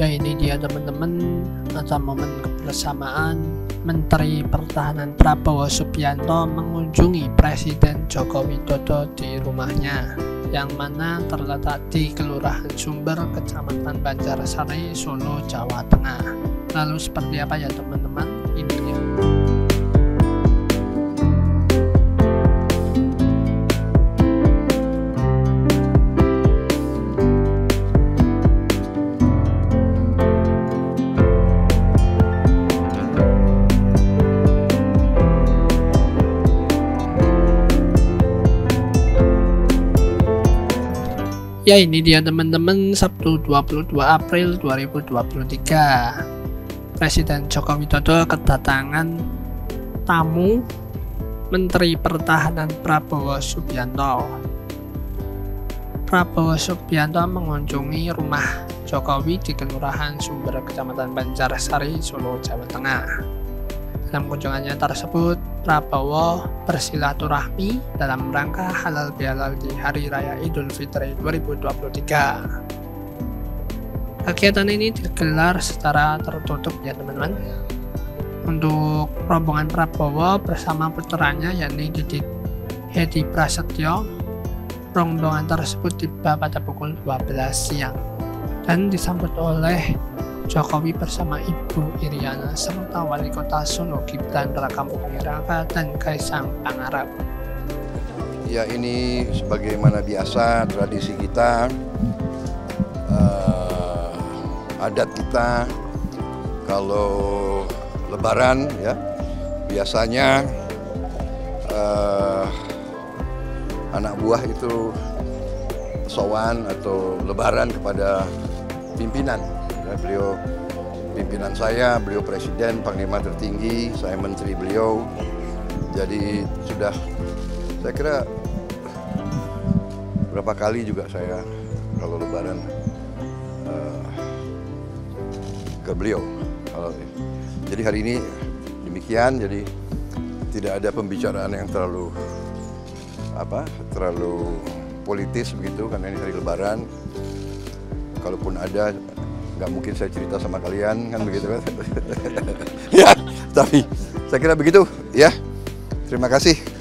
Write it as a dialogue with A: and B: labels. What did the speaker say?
A: Ya ini dia teman-teman masa momen kebersamaan Menteri Pertahanan Prabowo Subianto mengunjungi Presiden Joko Widodo di rumahnya yang mana terletak di Kelurahan Sumber, Kecamatan Banjarsari, Solo, Jawa Tengah. Lalu seperti apa ya teman-teman? Ya ini dia teman-teman. Sabtu 22 April 2023 Presiden Joko Widodo kedatangan tamu Menteri Pertahanan Prabowo Subianto. Prabowo Subianto mengunjungi rumah Jokowi di Kelurahan Sumber Kecamatan Banjarsari, Solo, Jawa Tengah. Dalam kunjungannya tersebut, Prabowo bersilaturahmi dalam rangka halal bihalal di Hari Raya Idul Fitri 2023. Kegiatan ini digelar secara tertutup ya teman-teman. Untuk rombongan Prabowo bersama putranya yakni Didit Hedi Prasetyo, rombongan tersebut tiba pada pukul 12 siang dan disambut oleh Jokowi bersama Ibu Iriana serta Wali Kota Solo Gibran Raka Buming Raka dan Kaisang Pangarap.
B: Ya ini sebagaimana biasa tradisi kita, uh, adat kita kalau Lebaran ya biasanya uh, anak buah itu sowan atau Lebaran kepada pimpinan beliau pimpinan saya, beliau presiden, panglima tertinggi, saya menteri beliau. Jadi sudah saya kira berapa kali juga saya kalau lebaran uh, ke beliau. Kalau, jadi hari ini demikian, jadi tidak ada pembicaraan yang terlalu apa terlalu politis begitu karena ini hari lebaran. Kalaupun ada nggak mungkin saya cerita sama kalian kan begitu kan? Ya tapi saya kira begitu ya. Terima kasih